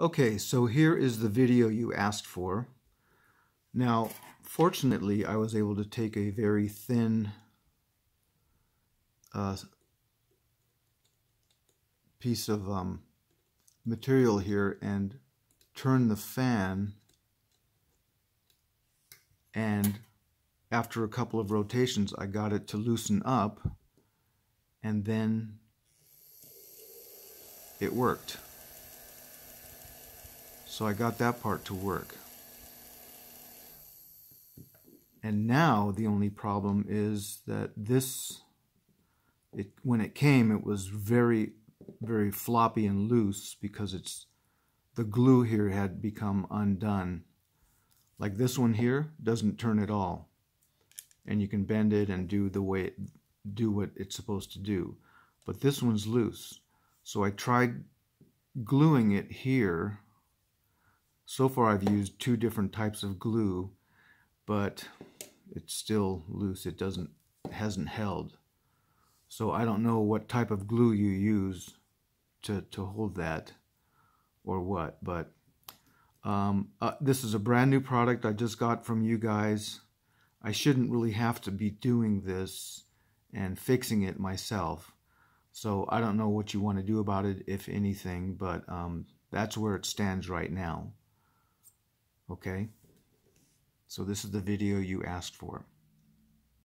Okay, so here is the video you asked for. Now, fortunately, I was able to take a very thin uh, piece of um, material here and turn the fan and after a couple of rotations I got it to loosen up and then it worked. So I got that part to work. And now the only problem is that this, it when it came, it was very, very floppy and loose because it's the glue here had become undone. Like this one here doesn't turn at all. And you can bend it and do the way do what it's supposed to do. But this one's loose. So I tried gluing it here. So far I've used two different types of glue, but it's still loose. It doesn't hasn't held. So I don't know what type of glue you use to, to hold that or what, but um, uh, this is a brand new product I just got from you guys. I shouldn't really have to be doing this and fixing it myself. So I don't know what you want to do about it, if anything, but um, that's where it stands right now. Okay? So this is the video you asked for.